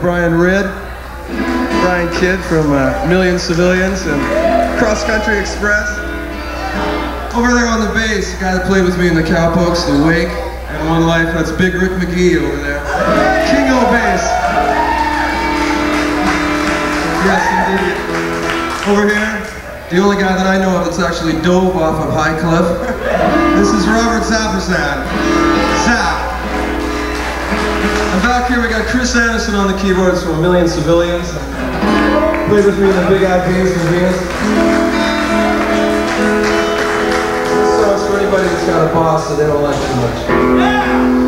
Brian Ridd, Brian Kidd from uh, Million Civilians and Cross Country Express. Over there on the bass, the guy that played with me in the Cowpokes, The Wake, and One Life, that's Big Rick McGee over there. King of bass. Yes, indeed. Over here, the only guy that I know of that's actually dove off of High Cliff. This is Robert Zappersan. We got Chris Anderson on the keyboards from A Million Civilians. Played with me in the Big Eye Bass and Venus. This song's for anybody that's got a boss that they don't like too much.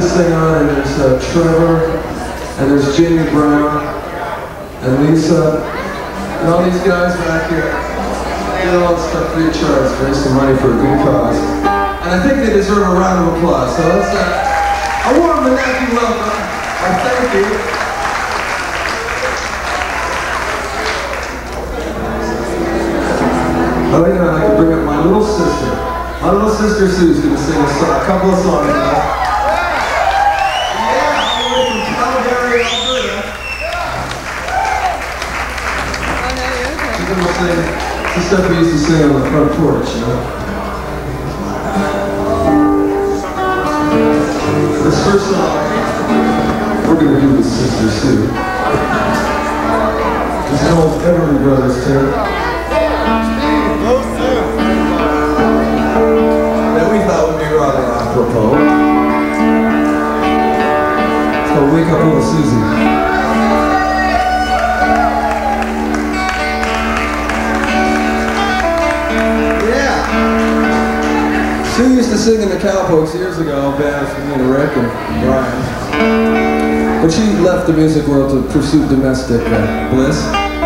This thing on, and there's uh, Trevor, and there's Jamie Brown, and Lisa, and all these guys back here. Did all this stuff free of charge, raise some money for a good cause. And I think they deserve a round of applause. So let's, uh, a warm and happy welcome. I thank you. Oh yeah, like to bring up my little sister. My little sister Sue's gonna sing a, song, a couple of songs now. Stuff we used to sing on the front porch, you know. This first song, we're gonna do with Sister Sue. It's an old Everly Brothers tune. that we thought would be rather apropos. It's called Wake Up Little Susie. Used to sing in the Cowpokes years ago, band for me and Rick and Brian. But she left the music world to pursue domestic uh, bliss.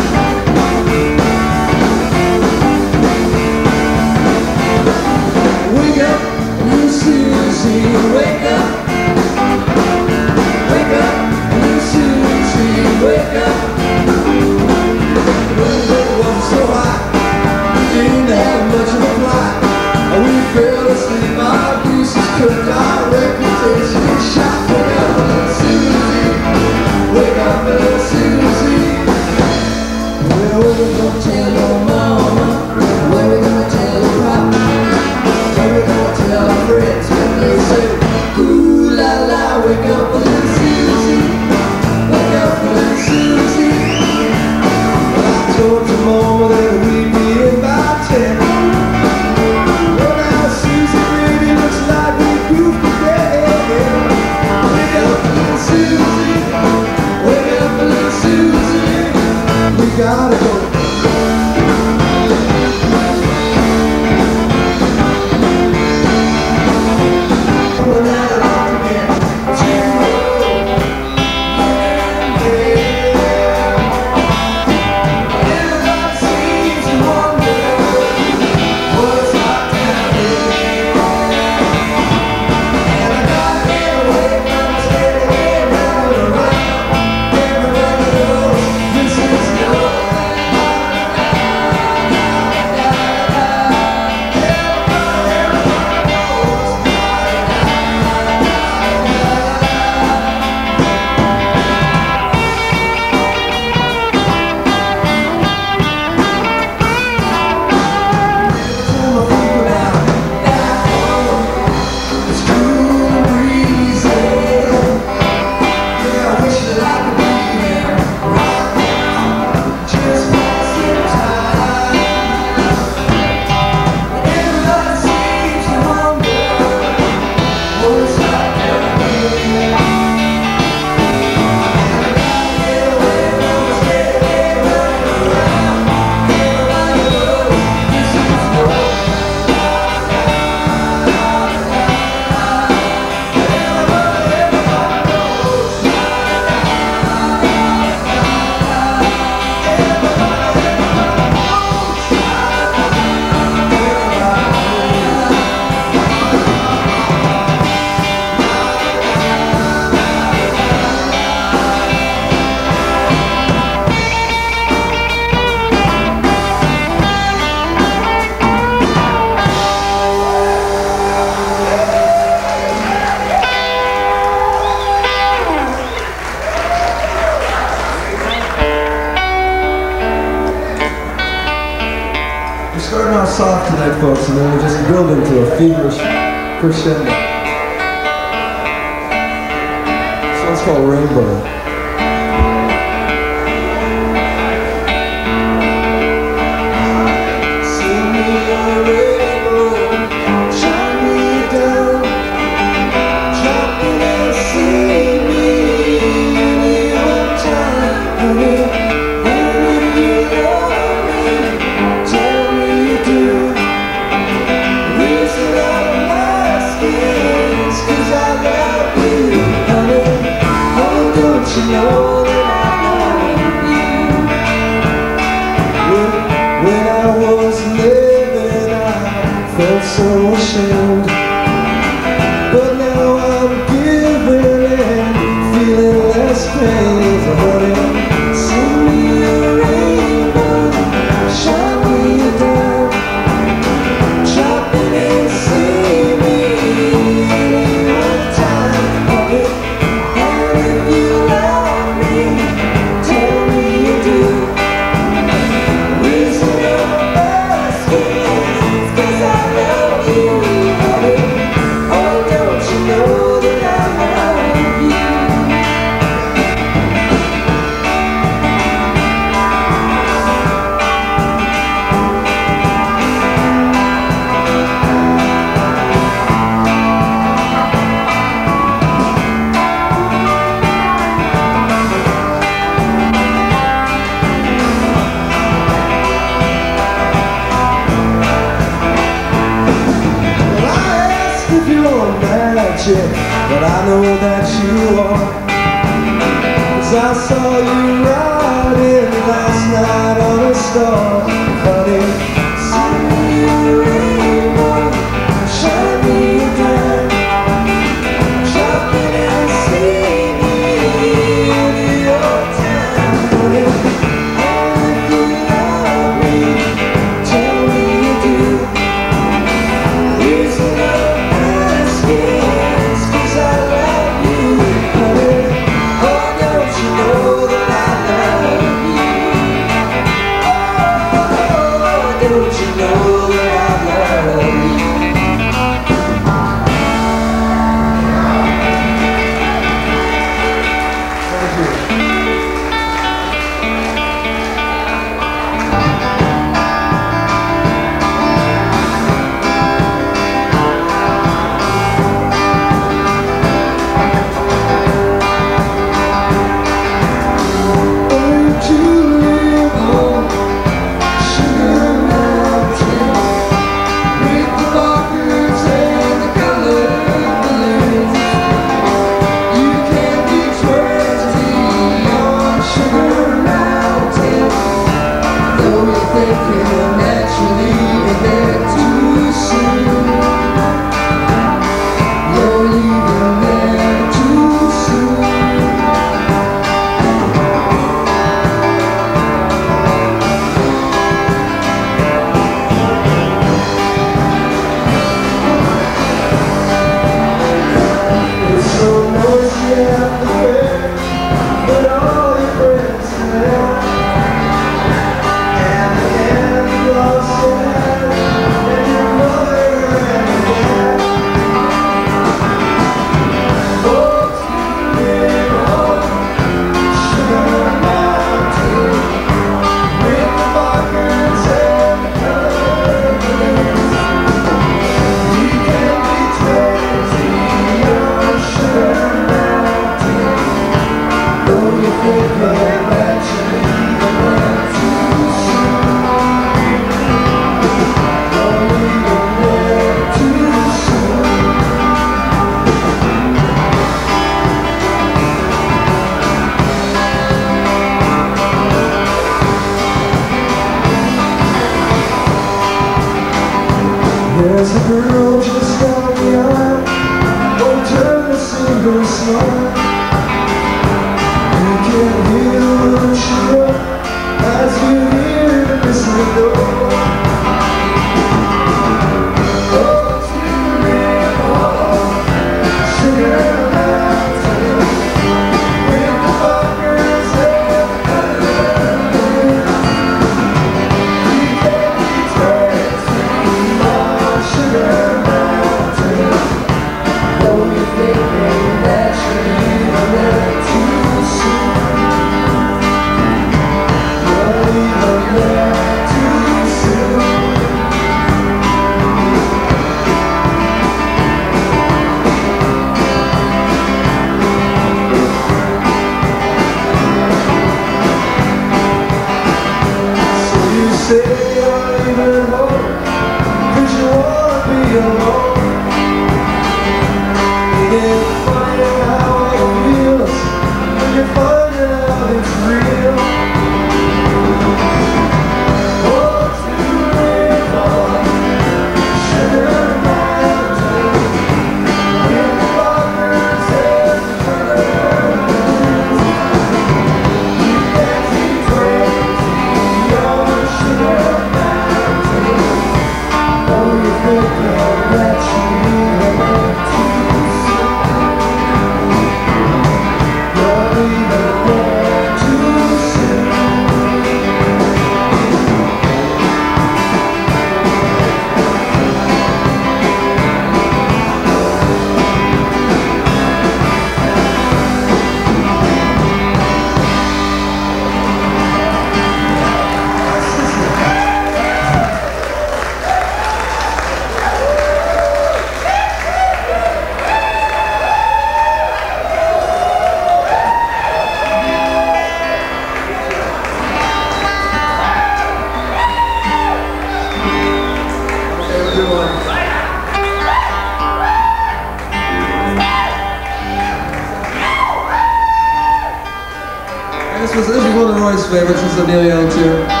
was, this is one of Roy's favorites, this is Emilio too.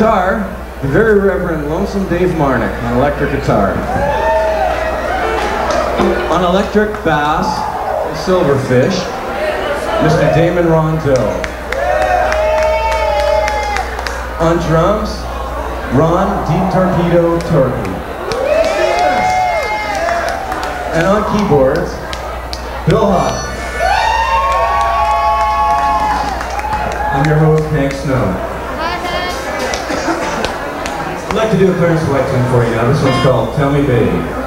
Guitar, the very Reverend Lonesome Dave Marnick on electric guitar. On electric bass silverfish, Mr. Damon Rondeau. On drums, Ron Deep Torpedo Turkey. And on keyboards, Bill Hodge. I'm your host, Hank Snow. I'd like to do a Clarence White tune for you now. This one's called Tell Me Baby.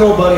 This one's